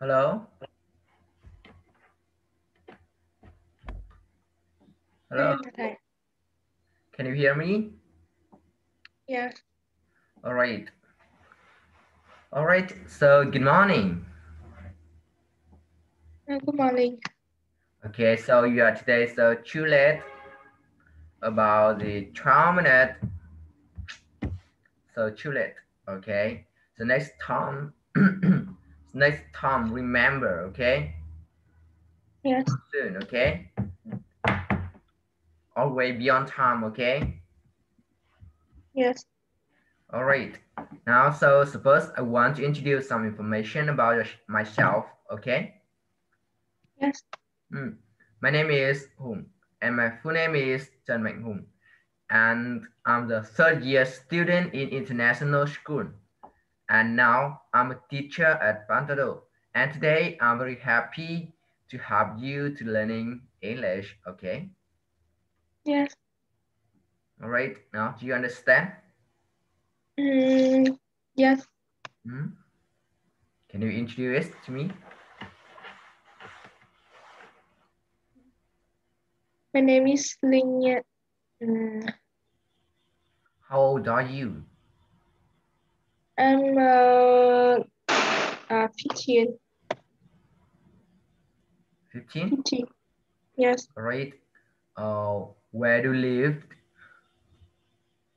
Hello? Hello? Can you hear me? Yes. All right. All right. So good morning. Good morning. Okay, so you are today so too late about the 12 minute. So too late. Okay. So next time next time remember, okay? Yes. Soon, okay? Always be on time, okay? Yes. All right. Now, so suppose I want to introduce some information about myself, okay? Yes. Mm. My name is Hùng, and my full name is Trần Mạnh Hùng, and I'm the third year student in international school. And now I'm a teacher at Pantado. And today I'm very happy to help you to learning English, okay? Yes. All right. Now, do you understand? Mm, yes. Hmm? Can you introduce to me? My name is Linh. Nhật. Mm, How old are you? I'm uh, uh, 15. 15? 15. Yes. Right. Uh, where do you live?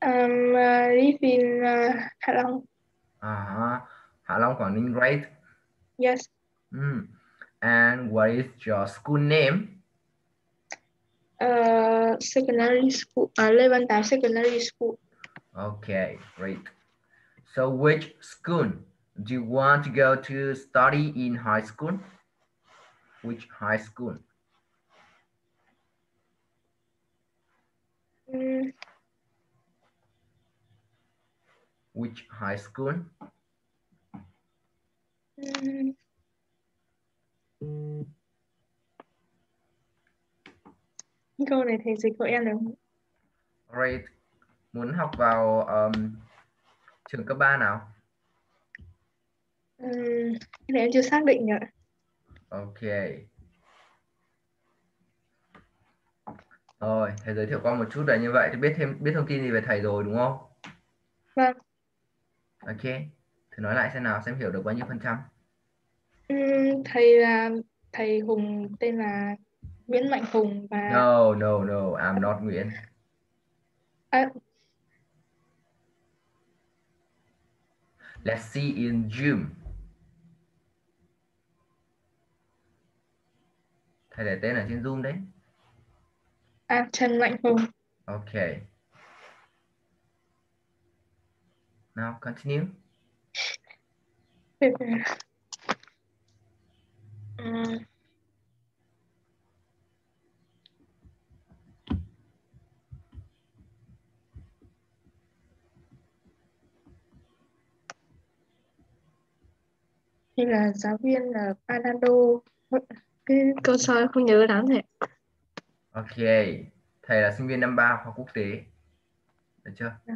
I'm uh, live in uh, Hạ Long. Uh-huh. Hạ Long, Quảng Ninh, right? Yes. Mm. And what is your school name? Uh, secondary school. Uh, Văn Tám Secondary School. Okay, great. So which school do you want to go to study in high school? Which high school? Mm, Which high school? mm, câu này thầy dịch hộ em được không? Alright. Muốn học vào um, trường cấp 3 nào? Này em chưa xác định ạ. Ok. Rồi, thầy giới thiệu qua một chút là như vậy thì biết thêm biết thông tin gì về thầy rồi đúng không? Vâng. Ok. Thầy nói lại xem nào, xem hiểu được bao nhiêu phần trăm. Ừm, thầy là thầy Hùng tên là Nguyễn Mạnh Hùng và No, no, no, I'm not Nguyễn. à, Let's see in Zoom. Thầy để tên ở trên Zoom đấy. à, Trần Mạnh Hùng. Okay. Now continue. Ừm, Đây là giáo viên ở Panado. Cái câu sau không nhớ lắm thầy. Ok. Thầy là sinh viên năm ba khoa quốc tế. Được chưa? Dạ.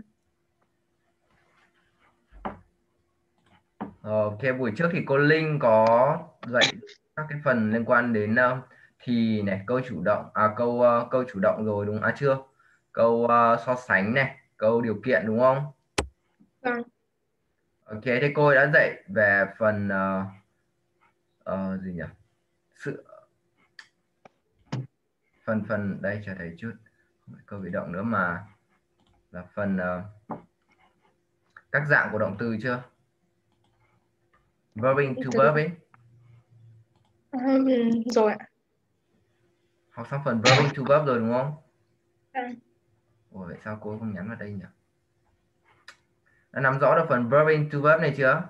Ok, buổi trước thì cô Linh có dạy các cái phần liên quan đến uh, thì này, câu chủ động, à câu uh, câu chủ động rồi đúng à chưa? Câu uh, so sánh này, câu điều kiện đúng không? Vâng. Ok, thế cô đã dạy về phần uh, uh, gì nhỉ? Sự phần phần đây cho thầy chút câu bị động nữa mà là phần uh, các dạng của động từ chưa? Verbing to Từ. verb ấy. Ừm, rồi ạ. Học xong phần verbing to verb rồi đúng không? Vâng. Ủa vậy sao cô không nhắn vào đây nhỉ? Đã nắm rõ được phần verbing to verb này chưa?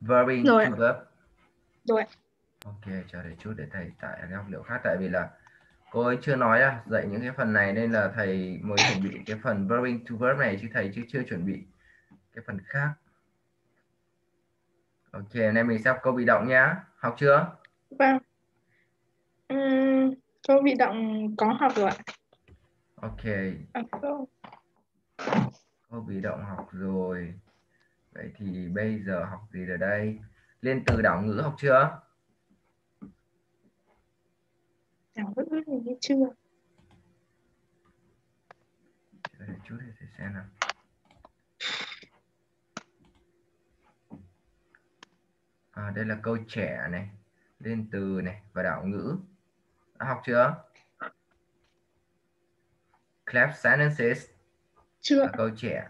Verbing Rồi to ạ. verb. Rồi. Ok, chờ thầy chút để thầy tải cái học liệu khác tại vì là cô ấy chưa nói là dạy những cái phần này nên là thầy mới chuẩn bị cái phần verbing to verb này chứ thầy chưa chưa chuẩn bị cái phần khác. Ok, nay mình sẽ học câu bị động nhá. Học chưa? Vâng. Ừm, câu bị động có học rồi ạ. Ok, À, câu bị động học rồi. vậy thì bây giờ học gì ở đây? Liên từ đảo ngữ học chưa? Đảo ngữ thì chưa? Để chút để xem nào. À, đây là câu trẻ này. Liên từ này và đảo ngữ. Đã học chưa clap sentences chưa. Là câu trẻ.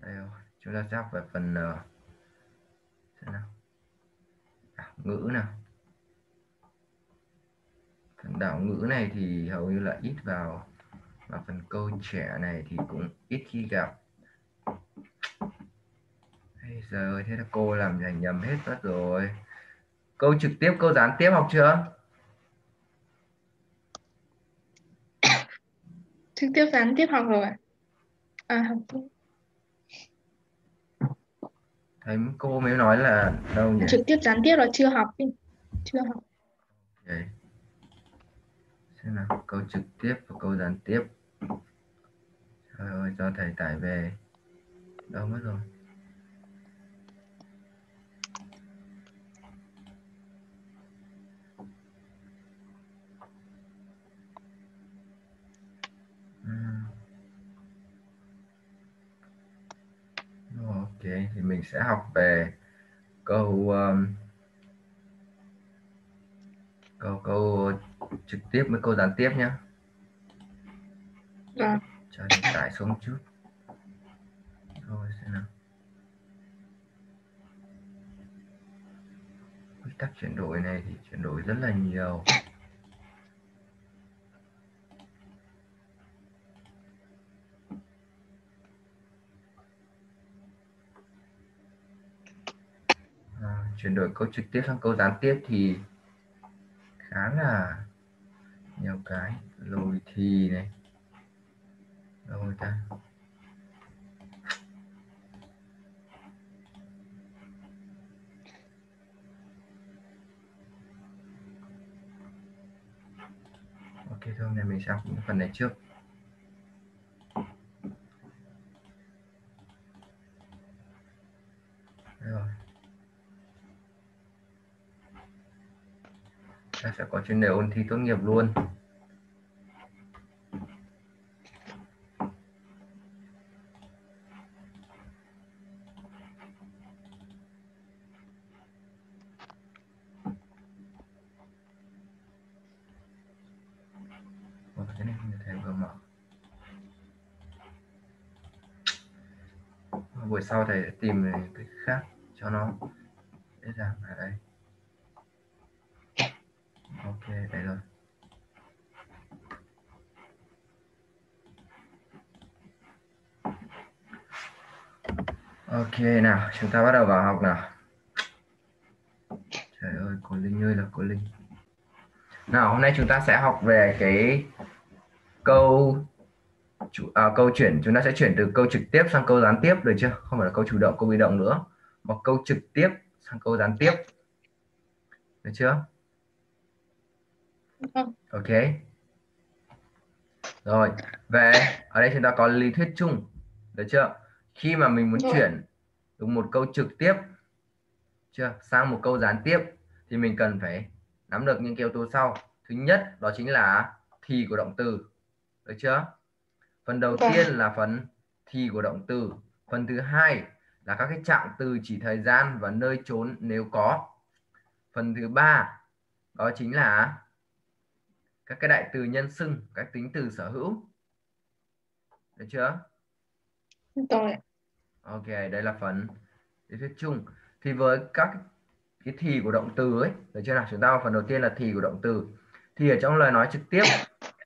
Đây rồi chúng ta sẽ học về phần uh, nào. Đảo ngữ nào. Phần đảo ngữ này thì hầu như là ít vào và phần câu trẻ này thì cũng ít khi gặp. Bây giờ thế là cô làm nhầm hết mất rồi câu trực tiếp câu gián tiếp học chưa? Trực tiếp gián tiếp học rồi ạ. À học thấy cô mới nói là đâu nhỉ? Trực tiếp gián tiếp là chưa học đi. Chưa học. Okay. xem nào câu trực tiếp và câu gián tiếp. Trời ơi do thầy tải về. Đâu mất rồi ok thì mình sẽ học về câu um, câu câu trực tiếp với câu gián tiếp nhé Vâng. cho mình tải xuống chút. Rồi xem nào. Quy tắc chuyển đổi này thì chuyển đổi rất là nhiều à, chuyển đổi câu trực tiếp sang câu gián tiếp thì khá là nhiều cái. Lồi thì này. Rồi ta. Ok, thôi này mình sang phần này trước rồi ta sẽ có chuyên đề ôn thi tốt nghiệp luôn. Cái này, thầy vừa mở. Buổi sau thầy sẽ tìm cái khác cho nó dễ dàng ở đây ok đây rồi. Ok nào chúng ta bắt đầu vào học nào. Trời ơi cô linh ơi là cô linh. Nào hôm nay chúng ta sẽ học về cái câu chủ, à, câu chuyển chúng ta sẽ chuyển từ câu trực tiếp sang câu gián tiếp được chưa? Không phải là câu chủ động câu bị động nữa mà câu trực tiếp sang câu gián tiếp. Được chưa? Ok. Rồi về. Ở đây chúng ta có lý thuyết chung. Được chưa? Khi mà mình muốn Rồi. chuyển từ một câu trực tiếp chưa sang một câu gián tiếp thì mình cần phải nắm được những yếu tố sau. Thứ nhất đó chính là thì của động từ. Được chưa? Phần đầu Vâng. tiên là phần thì của động từ. Phần thứ hai là các cái trạng từ chỉ thời gian và nơi trốn nếu có. Phần thứ ba đó chính là các cái đại từ nhân xưng các tính từ sở hữu. Được chưa? Rồi. Ok đây là phần lý thuyết chung. Thì với các cái thì của động từ ấy được chưa nào? Chúng ta phần đầu tiên là thì của động từ. Thì ở trong lời nói trực tiếp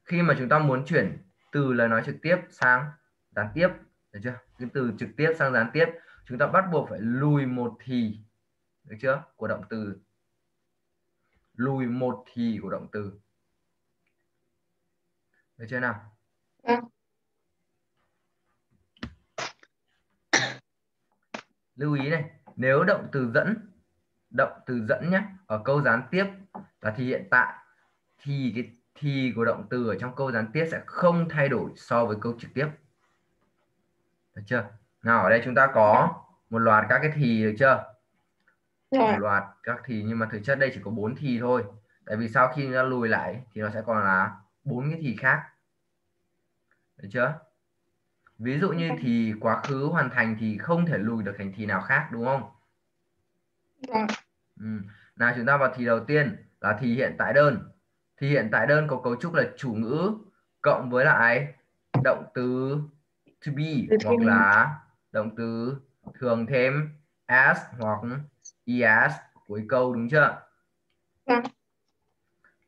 khi mà chúng ta muốn chuyển từ lời nói trực tiếp sang gián tiếp được chưa? Cái từ trực tiếp sang gián tiếp chúng ta bắt buộc phải lùi một thì được chưa? Của động từ. Lùi một thì của động từ được chưa nào Vâng. lưu ý này nếu động từ dẫn động từ dẫn nhé ở câu gián tiếp là thì hiện tại thì cái thì của động từ ở trong câu gián tiếp sẽ không thay đổi so với câu trực tiếp. Được chưa? Nào ở đây chúng ta có một loạt các cái thì được chưa? Một loạt các thì nhưng mà thực chất đây chỉ có bốn thì thôi. Tại vì sau khi nó lùi lại thì nó sẽ còn là bốn cái thì khác. Được chưa? Ví dụ như thì quá khứ hoàn thành thì không thể lùi được thành thì nào khác đúng không? Rồi. Ừ. Nào chúng ta vào thì đầu tiên là thì hiện tại đơn. Thì hiện tại đơn có cấu trúc là chủ ngữ cộng với lại động từ to be hoặc là động từ thường thêm as hoặc es cuối câu đúng chưa?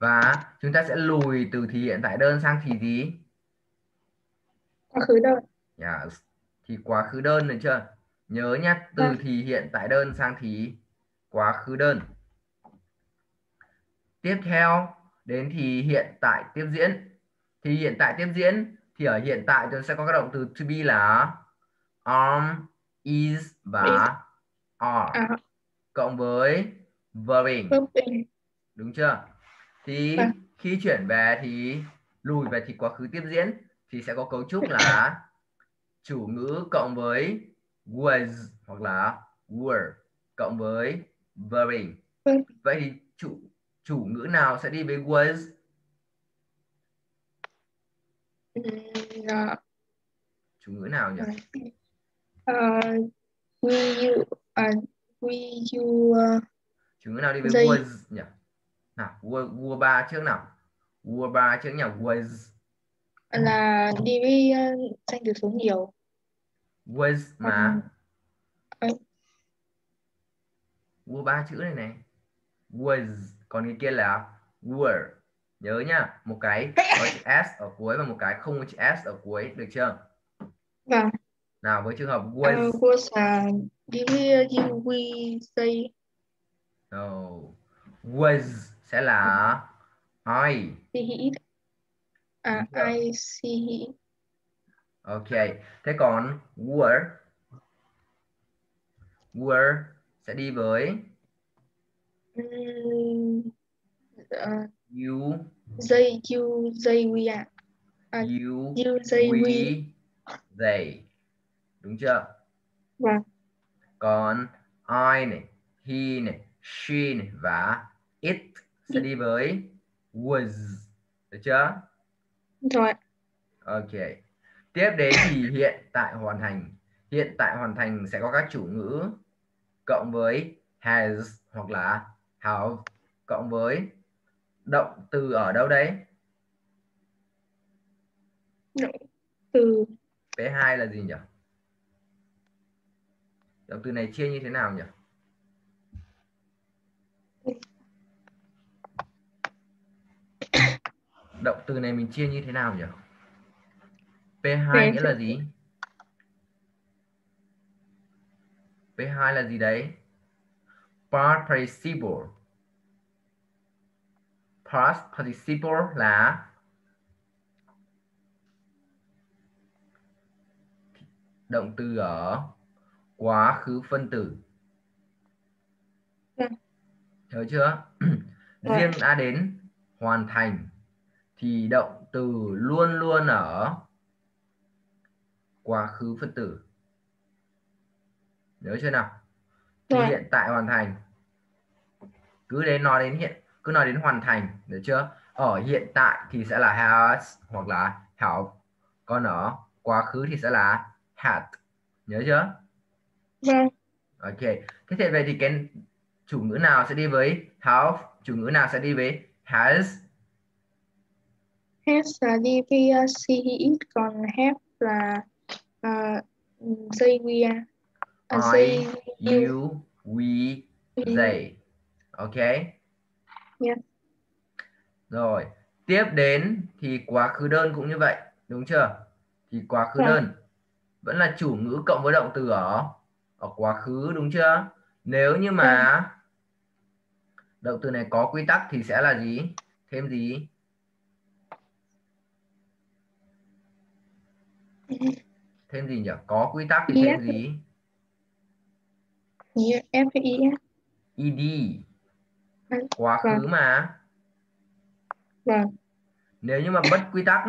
Và chúng ta sẽ lùi từ thì hiện tại đơn sang thì gì? Quá khứ đơn. Yes. Thì quá khứ đơn được chưa? Nhớ nhé, từ Vâng. thì hiện tại đơn sang thì quá khứ đơn. Tiếp theo đến thì hiện tại tiếp diễn. Thì hiện tại tiếp diễn thì ở hiện tại chúng sẽ có các động từ to be là am, is và are À, cộng với verbing. verb in. đúng chưa thì Vâng. khi chuyển về thì lùi về thì quá khứ tiếp diễn thì sẽ có cấu trúc là chủ ngữ cộng với was hoặc là were cộng với verbing Vâng. vậy thì chủ chủ ngữ nào sẽ đi với was Ừm, à, chủ ngữ nào nhỉ à, we you à, we you uh, chủ ngữ nào đi với Dây. was nhỉ nào? Were, were ba trước nào? Were ba trước nhỉ? Was là đi với uh, danh từ số nhiều. Was mà. Ừ. Were ba chữ này này. Was còn cái kia là were nhớ nhá một cái có chữ s ở cuối và một cái không có chữ s ở cuối được chưa? Vâng. nào với trường hợp Uh, was was là đi với uh, you we say no. was sẽ là I. See à. I see he ok. Thế còn were? Were sẽ đi với à, you. they you they we à. À, you you they we we. they. Đúng chưa? Vâng. Còn I này he này she này và it sẽ đi với was được chưa? Rồi. Ok. Tiếp đến thì hiện tại hoàn thành. Hiện tại hoàn thành sẽ có các chủ ngữ cộng với has hoặc là have cộng với động từ ở đâu đấy? Từ. P2 là gì nhỉ? Động từ này chia như thế nào nhỉ động từ này mình chia như thế nào nhỉ? P2 P nghĩa là gì? P2 là gì đấy? Past participle. Past participle là động từ ở quá khứ phân tử. Vâng. nhớ chưa? Riêng đã đến hoàn thành thì động từ luôn luôn ở quá khứ phân tử. Nhớ chưa nào? Thì Rồi. hiện tại hoàn thành. Cứ đến nói đến hiện cứ nói đến hoàn thành được chưa? Ở hiện tại thì sẽ là has hoặc là have còn ở quá khứ thì sẽ là had. Nhớ chưa? Vâng. Ok. Thế thì vậy thì cái chủ ngữ nào sẽ đi với have chủ ngữ nào sẽ đi với has has là it còn have là uh, they we I, you we they ok? Yeah. rồi. Tiếp đến thì quá khứ đơn cũng như vậy đúng chưa? Thì quá khứ Vâng. đơn vẫn là chủ ngữ cộng với động từ ở ở quá khứ đúng chưa? Nếu như mà động từ này có quy tắc thì sẽ là gì? Thêm gì thêm gì nhỉ? Có quy tắc thì thêm gì? F E ed Vâng. quá khứ mà. Vâng. Nếu như mà bất quy tắc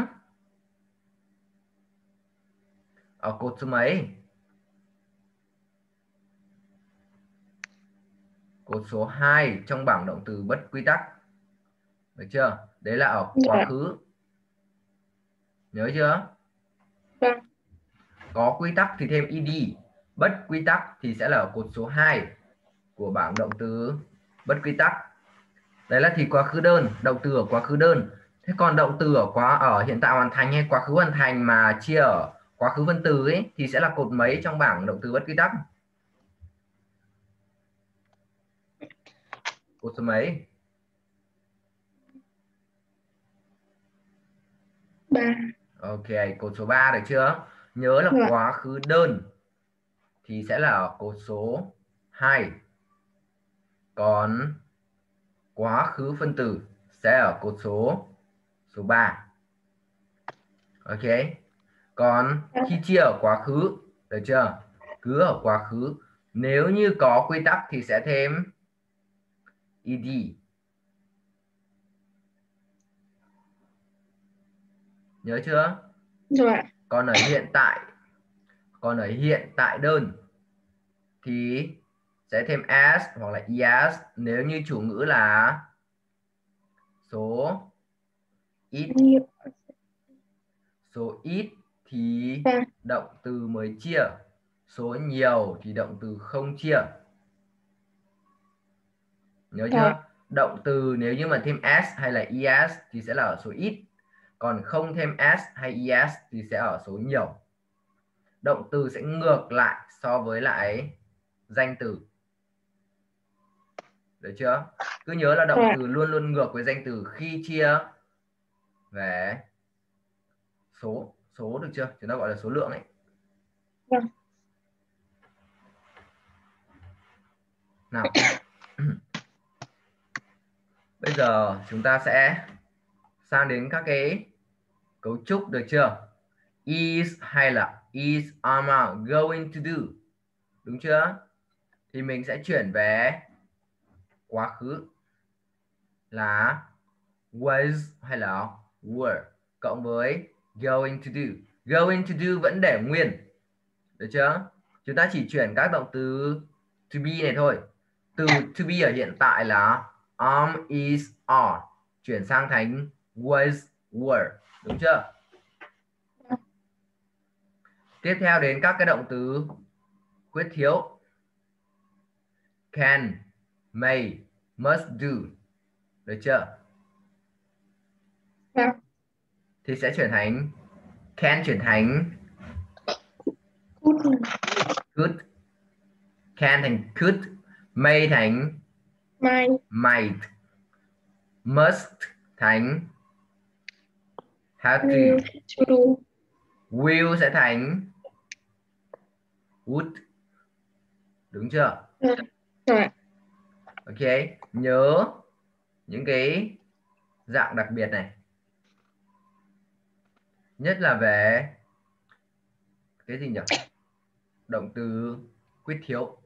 ở cột số mấy? Cột số 2 trong bảng động từ bất quy tắc. Được chưa? Đấy là ở quá Dạ. khứ. Nhớ chưa? Vâng. Có quy tắc thì thêm ed. Bất quy tắc thì sẽ là ở cột số 2 của bảng động từ bất quy tắc. Đấy là thì quá khứ đơn động từ ở quá khứ đơn. Thế còn động từ ở quá ở hiện tại hoàn thành hay quá khứ hoàn thành mà chia ở quá khứ 分 từ ấy thì sẽ là cột mấy trong bảng động từ bất quy tắc? Cột số mấy? Ba. Ok, cột số 3 được chưa? Nhớ là Dạ. quá khứ đơn thì sẽ là ở cột số 2. Còn quá khứ phân tử sẽ ở cột số số 3. Ok. Còn Dạ. khi chia ở quá khứ, được chưa? Cứ ở quá khứ, nếu như có quy tắc thì sẽ thêm ed. Nhớ chưa? rồi còn ở hiện tại còn ở hiện tại đơn. Thì sẽ thêm s hoặc là es nếu như chủ ngữ là số ít số ít thì Vâng. động từ mới chia. Số nhiều thì động từ không chia. Nhớ chưa? Rồi. động từ nếu như mà thêm s hay là es thì sẽ là ở số ít còn không thêm s hay es thì sẽ ở số nhiều. Động từ sẽ ngược lại so với lại danh từ. Được chưa? Cứ nhớ là động Rồi. từ luôn luôn ngược với danh từ khi chia về số. Số được chưa? Chúng ta gọi là số lượng ấy. Vâng. nào. Bây giờ chúng ta sẽ sang đến các cái cấu trúc được chưa? Is hay là is Amma going to do? Đúng chưa? Thì mình sẽ chuyển về quá khứ là was hay là were cộng với going to do. Going to do vẫn để nguyên, được chưa? Chúng ta chỉ chuyển các động từ to be này thôi. Từ to be ở hiện tại là am, is, are chuyển sang thành was, were đúng chưa? Tiếp theo đến các cái động từ quyết thiếu. Can may must do. Được chưa? Vâng. thì sẽ chuyển thành can chuyển thành could. can thành could may thành mai might. Must thành have to? To do will sẽ thành? Would. Đúng chưa? Rồi ok nhớ những cái dạng đặc biệt này. Nhất là về cái gì nhỉ? Động từ quyết thiếu.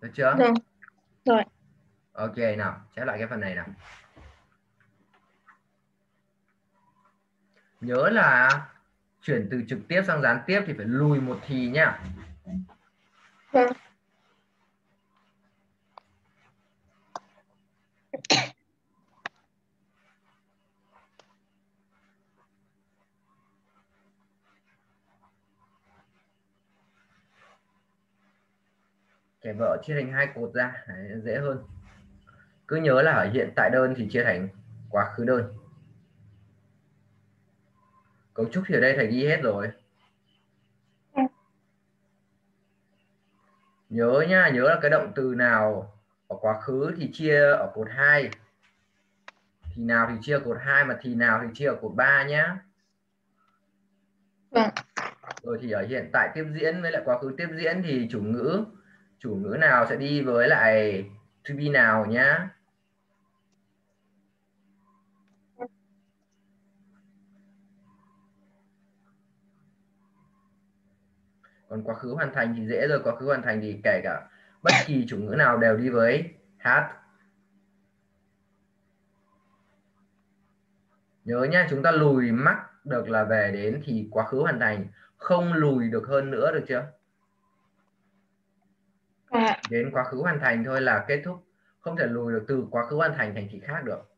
Được chưa? Rồi rồi ok, nào chép lại cái phần này nào. Nhớ là chuyển từ trực tiếp sang gián tiếp thì phải lùi một thì nhá vâng kẻ vợ chia thành hai cột ra dễ hơn cứ nhớ là ở hiện tại đơn thì chia thành quá khứ đơn. Cấu trúc thì ở đây thầy ghi hết rồi. Ừ. nhớ nhá nhớ là cái động từ nào ở quá khứ thì chia ở cột 2 thì nào thì chia cột 2 mà thì nào thì chia ở cột 3 nhá. Vâng rồi thì ở hiện tại tiếp diễn với lại quá khứ tiếp diễn thì chủ ngữ chủ ngữ nào sẽ đi với lại to be nào nhá còn quá khứ hoàn thành thì dễ rồi quá khứ hoàn thành thì kể cả bất kỳ chủ ngữ nào đều đi với had nhớ nha chúng ta lùi mắc được là về đến thì quá khứ hoàn thành. Không lùi được hơn nữa được chưa? Dạ. Đến quá khứ hoàn thành thôi là kết thúc. Không thể lùi được từ quá khứ hoàn thành thành thị khác được.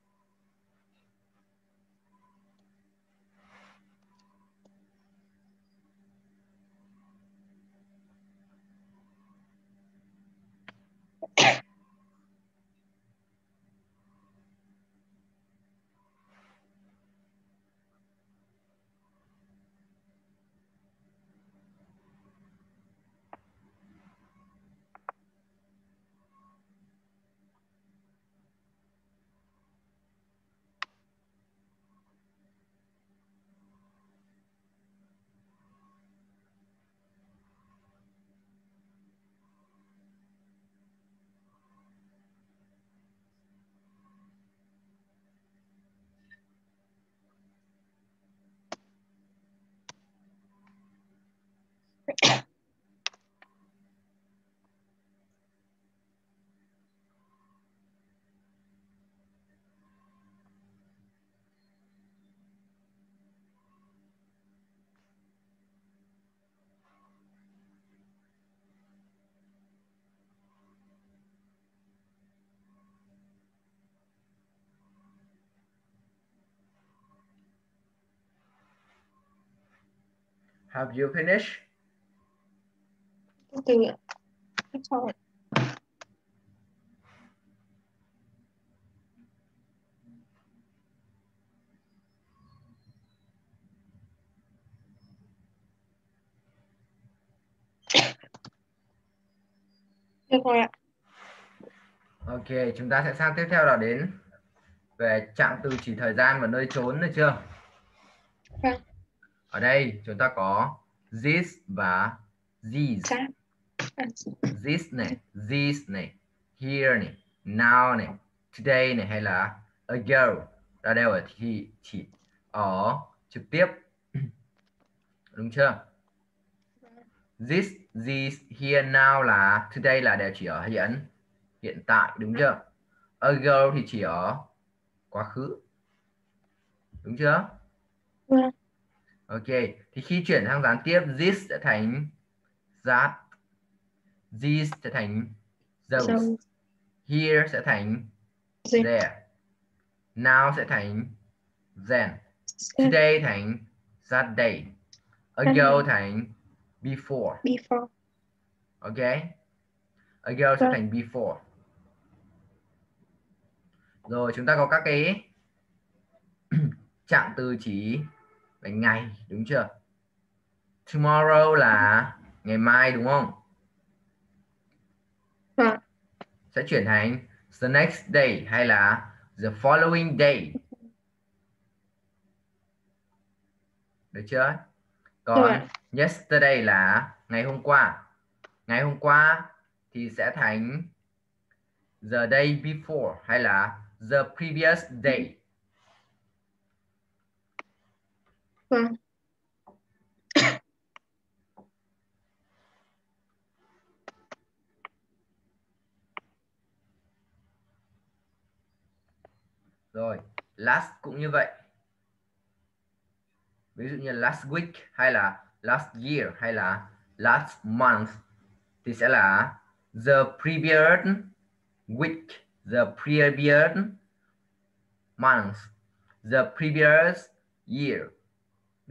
Have you finished rồi. Được rồi ạ. ok chúng ta sẽ sang tiếp theo là đến về trạng từ chỉ thời gian và nơi trốn được chưa Vâng. Ở đây chúng ta có this và these. This này this này here này now này today này hay là ago. Đó đều ở thì chỉ ở trực tiếp. Đúng chưa? This this here now là today là đều chỉ ở hiện hiện tại đúng chưa? Ago thì chỉ ở quá khứ. Đúng chưa? Vâng. Ok thì khi chuyển sang gián tiếp this sẽ thành that these sẽ thành those. Rồi. here sẽ thành Gì? there. Now sẽ thành then. Today thành that day. Ago thành before. Before. ok? Ago sẽ Vâng. thành before. Rồi chúng ta có các cái trạng từ chỉ về ngày đúng chưa? Tomorrow là ngày mai đúng không? Vâng. sẽ chuyển thành the next day hay là the following day. Được chưa? Còn Rồi. yesterday là ngày hôm qua. Ngày hôm qua thì sẽ thành the day before hay là the previous day Vâng. rồi, last cũng như vậy ví dụ như last week hay là last year hay là last month thì sẽ là the previous week, the previous month, the previous year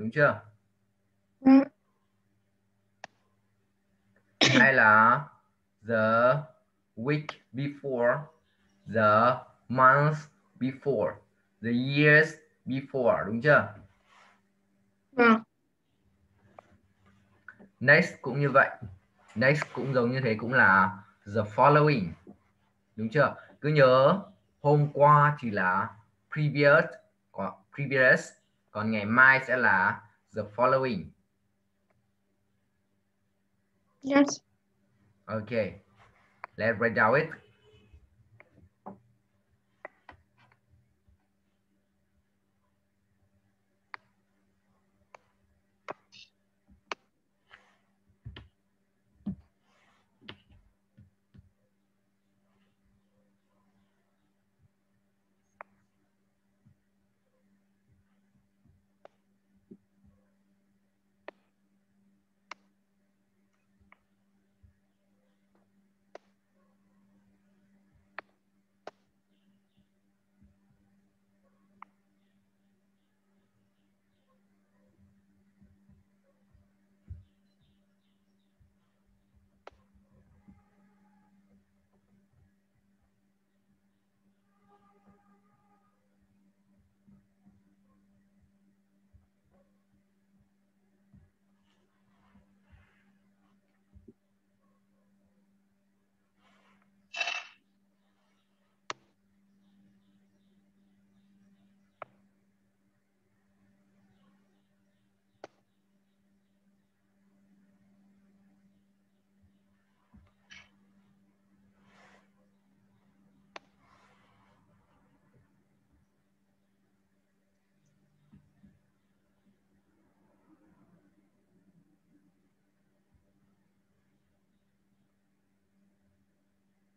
đúng chưa Vâng. hay là the week before the month before the years before đúng chưa Vâng. next cũng như vậy next cũng giống như thế cũng là the following đúng chưa cứ nhớ hôm qua thì là previous previous còn ngày mai sẽ là the following. Yes. okay let's write down it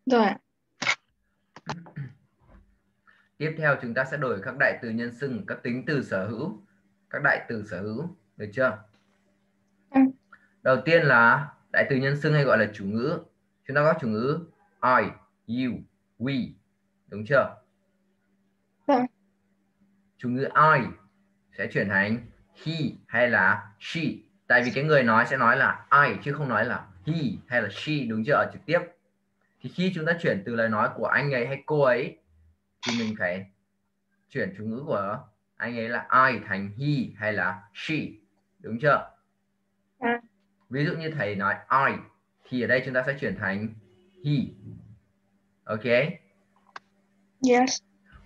Rồi. Tiếp theo chúng ta sẽ đổi các đại từ nhân xưng, các tính từ sở hữu, các đại từ sở hữu, được chưa? Ừ. Đầu tiên là đại từ nhân xưng hay gọi là chủ ngữ. Chúng ta có chủ ngữ I, you, we, đúng chưa? Vâng. Chủ ngữ I sẽ chuyển thành he hay là she. Tại vì cái người nói sẽ nói là I chứ không nói là he hay là she đúng chưa ở trực tiếp. Thì khi chúng ta chuyển từ lời nói của anh ấy hay cô ấy thì mình phải chuyển chủ ngữ của anh ấy là I thành he hay là she. Đúng chưa? À. ví dụ như thầy nói I thì ở đây chúng ta sẽ chuyển thành he. Ok? Yes.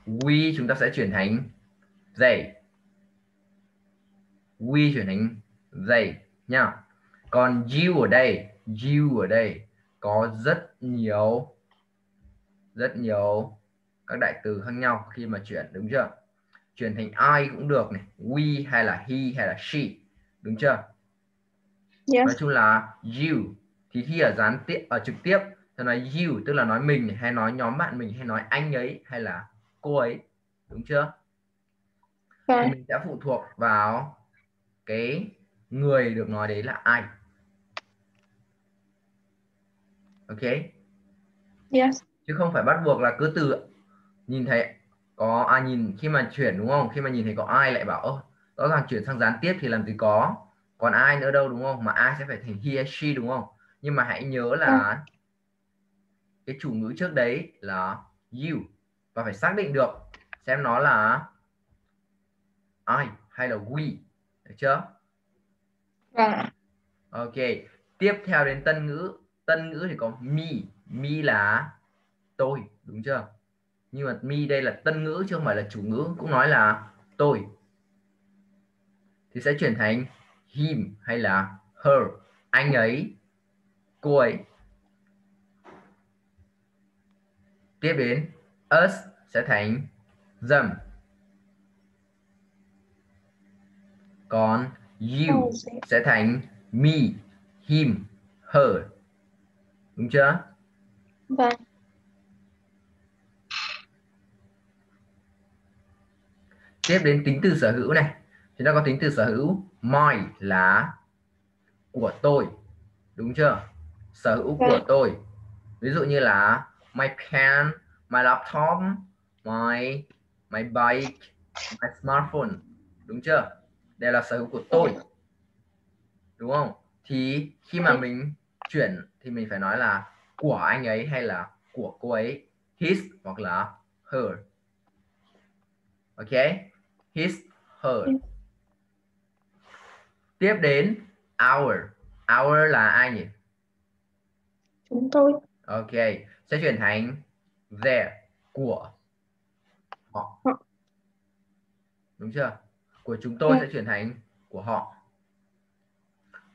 we chúng ta sẽ chuyển thành they. We chuyển thành they nha. Còn you ở đây you ở đây có rất nhiều rất nhiều các đại từ khác nhau khi mà chuyển đúng chưa chuyển thành I cũng được này we hay là he hay là she đúng chưa Yes. nói chung là you thì khi ở gián tiếp ở trực tiếp thì nói you tức là nói mình này, hay nói nhóm bạn mình hay nói anh ấy hay là cô ấy đúng chưa thì Vâng. mình sẽ phụ thuộc vào cái người được nói đấy là ai ok? Yes. chứ không phải bắt buộc là cứ từ nhìn thấy có à nhìn khi mà chuyển đúng không? Khi mà nhìn thấy có ai lại bảo ơ rõ ràng chuyển sang gián tiếp thì làm gì có? Còn ai nữa đâu đúng không? Mà ai sẽ phải thành he hay she đúng không? Nhưng mà hãy nhớ là cái chủ ngữ trước đấy là you. Và phải xác định được xem nó là I hay là we. Được chưa? Vâng. Ok, tiếp theo đến tân ngữ. Tân ngữ thì có me. Me là tôi, đúng chưa? Nhưng mà me đây là tân ngữ chứ không phải là chủ ngữ, cũng nói là tôi. Thì sẽ chuyển thành him hay là her, anh ấy, cô ấy. Tiếp đến us sẽ thành them. Còn you sẽ thành me, him, her. Đúng chưa? Vâng. Tiếp đến tính từ sở hữu này. Chúng ta có tính từ sở hữu my là của tôi. Đúng chưa? Sở hữu của Vâng. tôi. Ví dụ như là my pen, my laptop, my my bike, my smartphone. Đúng chưa? Đây là sở hữu của tôi. Đúng không? Thì khi mà Vâng. mình chuyển thì mình phải nói là của anh ấy hay là của cô ấy. His hoặc là her. Ok? His, her. Ừ. Tiếp đến our. Our là ai nhỉ? Chúng tôi. Ok, sẽ chuyển thành their của họ. Đúng chưa? Của chúng tôi Dạ. sẽ chuyển thành của họ.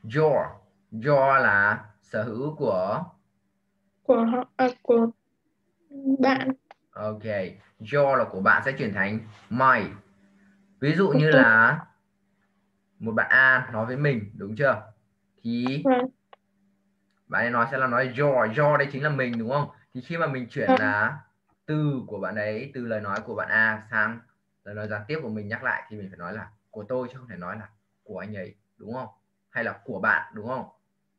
Your. Your là sở hữu của Của họ. À, của bạn. Ok, your là của bạn sẽ chuyển thành my. Ví dụ như là một bạn A nói với mình, đúng chưa? Thì Vâng. bạn ấy nói sẽ là nói your, your đây chính là mình đúng không? Thì khi mà mình chuyển Vâng. là từ của bạn ấy, từ lời nói của bạn A sang lời nói gián tiếp của mình nhắc lại thì mình phải nói là của tôi chứ không thể nói là của anh ấy, đúng không? Hay là của bạn, đúng không?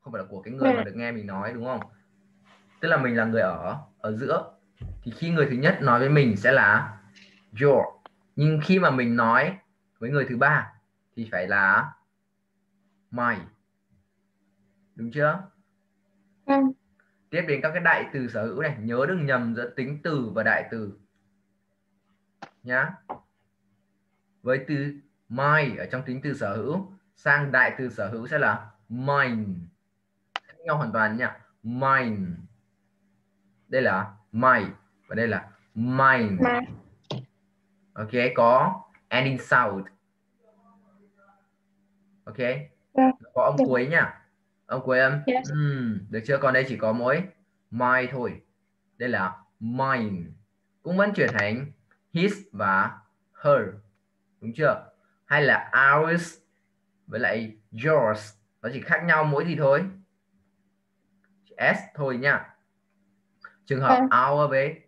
Không phải là của cái người mà được nghe mình nói, đúng không? Tức là mình là người ở ở giữa. Thì khi người thứ nhất nói với mình sẽ là your. Nhưng khi mà mình nói với người thứ ba thì phải là my. Đúng chưa? Vâng. Tiếp đến các cái đại từ sở hữu này, nhớ đừng nhầm giữa tính từ và đại từ. Nhá. Với từ my ở trong tính từ sở hữu sang đại từ sở hữu sẽ là mine. Nhau hoàn toàn nha. Mine. Đây là my và đây là mine. Ok, có ending sound. Ok. Vâng. Có âm cuối nha. Âm cuối âm. Yes. Ừm, được chưa? Còn đây chỉ có mỗi my thôi. Đây là mine. Cũng vẫn chuyển thành his và her. Đúng chưa? Hay là ours với lại yours. Nó chỉ khác nhau mỗi gì thôi? S thôi nha. trường hợp our với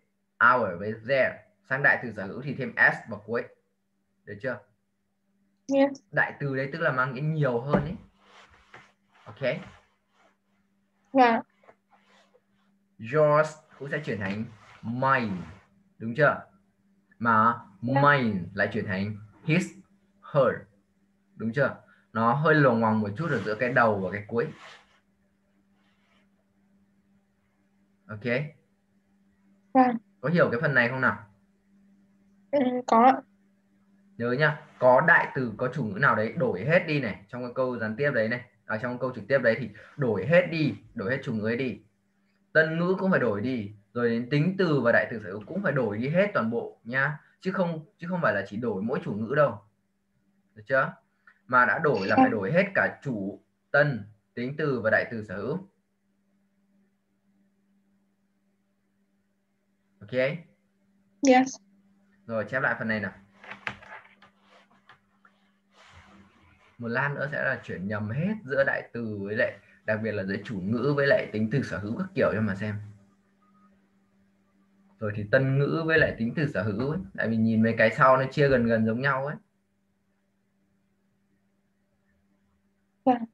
our với their sang đại từ sở hữu thì thêm s vào cuối. Được chưa? Yes. đại từ đấy tức là mang nghĩa nhiều hơn ấy ok. Vâng. yours cũng sẽ chuyển thành mine. Đúng chưa? Mà Dạ. mine lại chuyển thành his her. Đúng chưa? Nó hơi lồng ngoằng một chút ở giữa cái đầu và cái cuối ok. Vâng. có hiểu cái phần này không nào? Ừ, có nhớ nhá có đại từ có chủ ngữ nào đấy đổi hết đi này trong cái câu gián tiếp đấy này ở trong câu trực tiếp đấy thì đổi hết đi đổi hết chủ ngữ ấy đi. Tân ngữ cũng phải đổi đi rồi đến tính từ và đại từ sở hữu cũng phải đổi đi hết toàn bộ nhá chứ không chứ không phải là chỉ đổi mỗi chủ ngữ đâu. Được chưa? Mà đã đổi là phải đổi hết cả chủ tân tính từ và đại từ sở hữu ok Yes. rồi chép lại phần này nào một lát nữa sẽ là chuyển nhầm hết giữa đại từ với lại đặc biệt là giữa chủ ngữ với lại tính từ sở hữu các kiểu cho mà xem rồi thì tân ngữ với lại tính từ sở hữu ấy. tại vì nhìn mấy cái sau nó chia gần gần giống nhau ấy Vâng.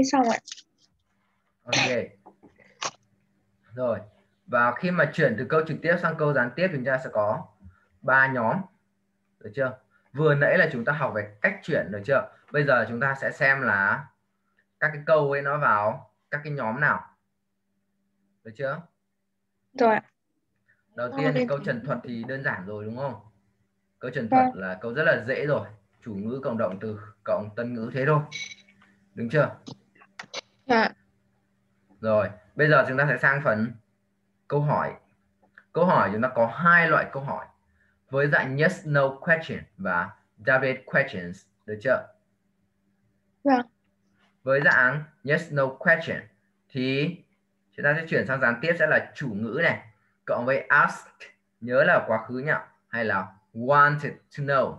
Như xong ạ. ok. Rồi. Và khi mà chuyển từ câu trực tiếp sang câu gián tiếp chúng ta sẽ có ba nhóm. Được chưa? Vừa nãy là chúng ta học về cách chuyển được chưa? Bây giờ chúng ta sẽ xem là các cái câu ấy nó vào các cái nhóm nào. Được chưa? Rồi đầu Ờ, tiên thì câu trần thuật thì đơn giản rồi đúng không? Câu trần Vâng. thuật là câu rất là dễ rồi. Chủ ngữ cộng động từ cộng tân ngữ thế thôi. Đúng chưa Dạ. rồi bây giờ chúng ta sẽ sang phần câu hỏi. Câu hỏi chúng ta có hai loại câu hỏi với dạng yes no question và David questions được chưa? Vâng. với dạng yes no question thì chúng ta sẽ chuyển sang gián tiếp sẽ là chủ ngữ này cộng với ask nhớ là quá khứ nhá hay là wanted to know.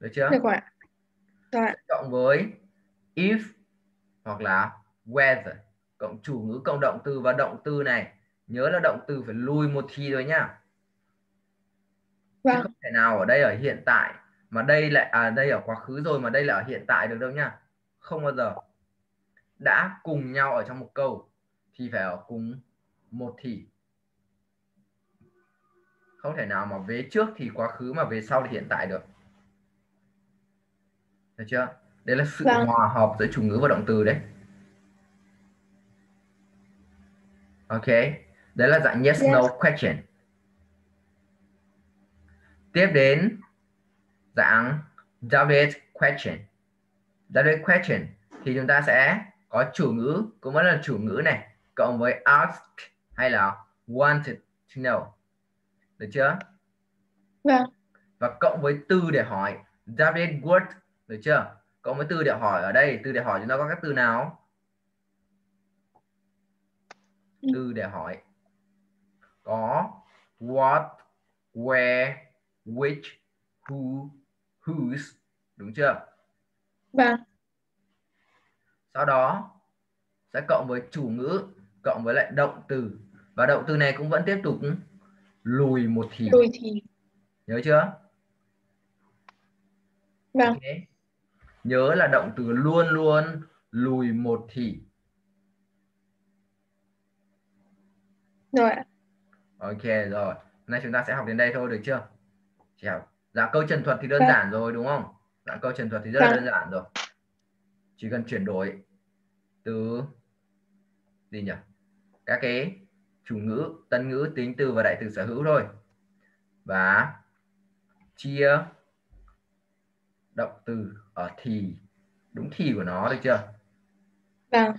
Được chưa? Được rồi ạ. Rồi ạ. cộng với if hoặc là whether cộng chủ ngữ cộng động từ và động từ này nhớ là động từ phải lùi một thì rồi nhá chứ Vâng. không thể nào ở đây ở hiện tại mà đây lại à đây ở quá khứ rồi mà đây là ở hiện tại được đâu nhá không bao giờ đã cùng nhau ở trong một câu thì phải ở cùng một thì không thể nào mà vế trước thì quá khứ mà về sau thì hiện tại được được chưa? Đấy là sự Vâng. hòa hợp giữa chủ ngữ và động từ đấy. Ok. Đấy là dạng yes Yes. no question. Tiếp đến dạng David question. David question thì chúng ta sẽ có chủ ngữ cũng vẫn là chủ ngữ này cộng với ask hay là wanted to know. Được chưa? Vâng. và cộng với từ để hỏi David would được chưa? Cộng với từ để hỏi ở đây. Từ để hỏi chúng ta có các từ nào? Từ để hỏi. Có what where which who whose. Đúng chưa? Vâng. sau đó sẽ cộng với chủ ngữ cộng với lại động từ. Và động từ này cũng vẫn tiếp tục lùi một thì. Lùi thì. nhớ chưa? Vâng. Ok. Nhớ là động từ luôn luôn lùi một thì. Rồi. Ok rồi. Nay chúng ta sẽ học đến đây thôi được chưa? Chỉ học Dạ câu trần thuật thì đơn Vâng. giản rồi đúng không? Dạ câu trần thuật thì rất là Vâng. đơn giản rồi. Chỉ cần chuyển đổi từ gì nhỉ? Các cái chủ ngữ, tân ngữ, tính từ và đại từ sở hữu thôi. Và chia động từ ở thì đúng thì của nó được chưa? Vâng.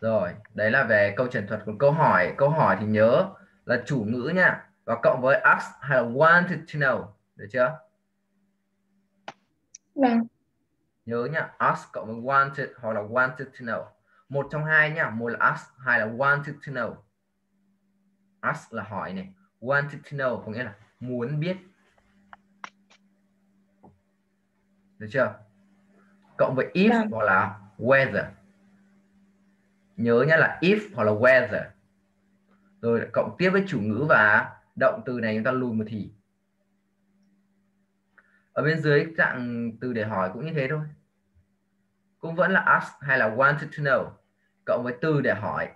Rồi, đấy là về câu trần thuật. Còn câu hỏi, câu hỏi thì nhớ là chủ ngữ nha. Và cộng với ask hay là wanted to know. Được chưa? Vâng. Nhớ nhá, ask cộng với wanted hoặc là wanted to know. Một trong hai nhá, một là ask, hai là wanted to know. Ask là hỏi này, wanted to know có nghĩa là muốn biết. Được chưa? Cộng với if Vâng. hoặc là whether. Nhớ nhá là if hoặc là whether. Rồi cộng tiếp với chủ ngữ và động từ này chúng ta lùi một thì. Ở bên dưới dạng từ để hỏi cũng như thế thôi. Cũng vẫn là ask hay là wanted to know. Cộng với từ để hỏi,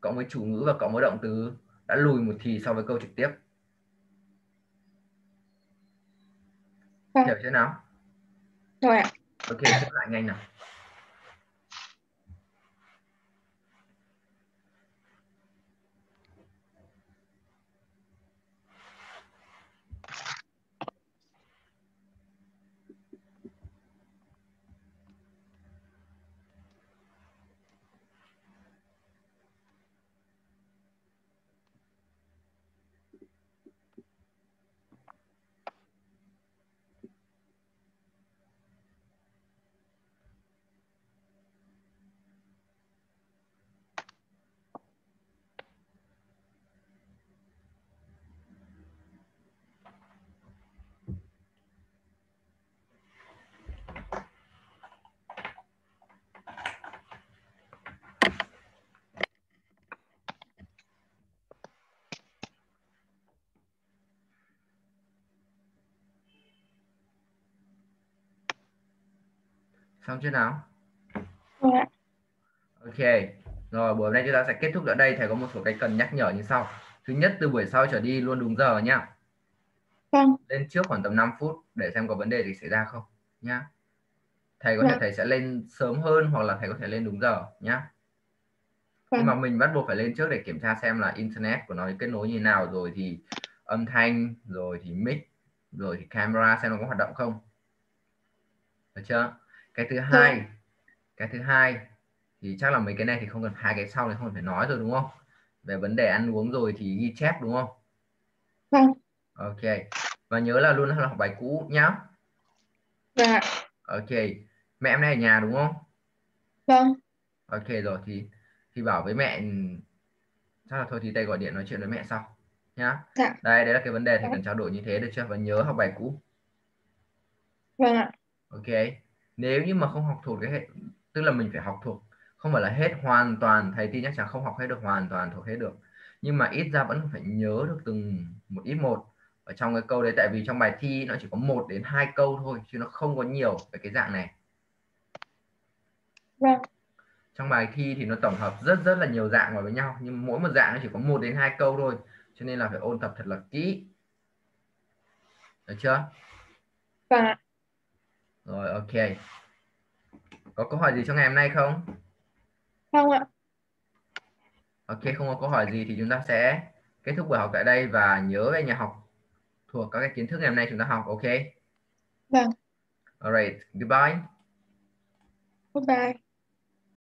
cộng với chủ ngữ và cộng với động từ đã lùi một thì so với câu trực tiếp. Vâng. Hiểu chưa nào? Thôi ạ. Ok, chép lại nhanh nào. Xong chưa nào? Ạ. Ok. Rồi buổi hôm nay chúng ta sẽ kết thúc ở đây. Thầy có một số cái cần nhắc nhở như sau. Thứ nhất từ buổi sau trở đi luôn đúng giờ nhá. Vâng. Lên trước khoảng tầm 5 phút để xem có vấn đề gì xảy ra không nhá. Thầy có thể Vâng. thầy sẽ lên sớm hơn hoặc là thầy có thể lên đúng giờ nhá. Nhưng Vâng. mà mình bắt buộc phải lên trước để kiểm tra xem là internet của nó kết nối như nào rồi thì âm thanh rồi thì mic rồi thì camera xem nó có hoạt động không. Được chưa? Cái thứ hai, cái thứ hai thì chắc là mấy cái này thì không cần hai cái sau thì không cần phải nói rồi đúng không? Về vấn đề ăn uống rồi thì ghi chép đúng không? Vâng. Ok. Và nhớ là luôn là học bài cũ nhá. Vâng ạ. Ok. Mẹ em này ở nhà đúng không? Vâng. Ok rồi thì thì bảo với mẹ chắc là thôi thì tay gọi điện nói chuyện với mẹ sau nhá. Dạ. Đây đấy là cái vấn đề thầy Dạ. cần trao đổi như thế được chưa? Và nhớ học bài cũ. Vâng ạ. Ok. Nếu như mà không học thuộc cái hệ tức là mình phải học thuộc không phải là hết hoàn toàn thầy tin chắc chắn không học hết được hoàn toàn thuộc hết được. Nhưng mà ít ra vẫn phải nhớ được từng một ít một. Ở trong cái câu đấy tại vì trong bài thi nó chỉ có một đến hai câu thôi chứ nó không có nhiều về cái dạng này. Vâng. trong bài thi thì nó tổng hợp rất rất là nhiều dạng vào với nhau nhưng mỗi một dạng nó chỉ có một đến hai câu thôi cho nên là phải ôn tập thật là kỹ. Được chưa? Vâng ạ. Rồi ok có câu hỏi gì cho ngày hôm nay không Không ạ. ok không có câu hỏi gì thì chúng ta sẽ kết thúc buổi học tại đây và nhớ về nhà học thuộc các cái kiến thức ngày hôm nay chúng ta học ok Vâng. alright goodbye Goodbye.